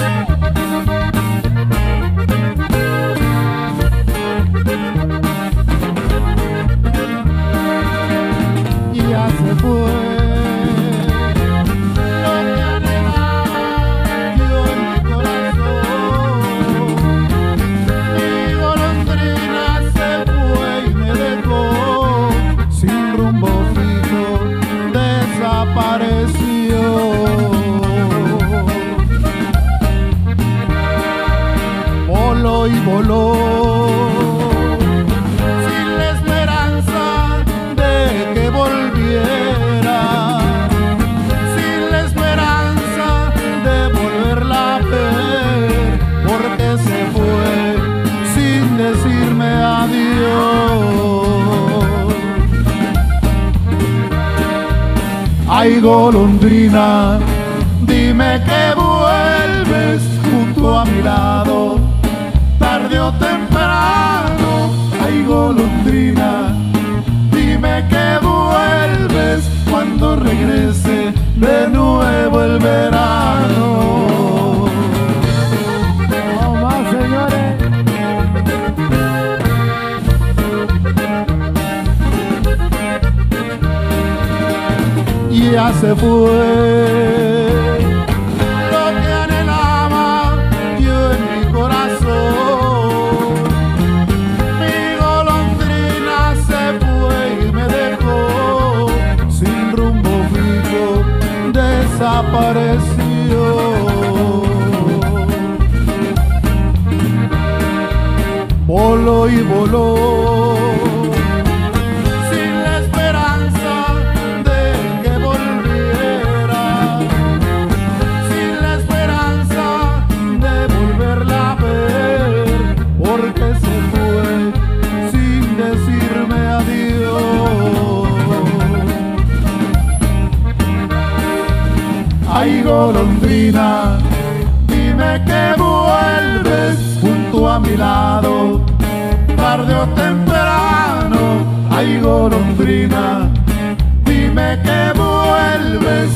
ya y voló. Sin la esperanza de que volviera, sin la esperanza de volverla a ver, porque se fue sin decirme adiós. Ay golondrina, dime que vuelves golondrina, dime que vuelves cuando regrese de nuevo el verano. No más, señores. y ya se fue. Desapareció. Voló y voló golondrina, dime que vuelves junto a mi lado, tarde o temprano. Ay golondrina, dime que vuelves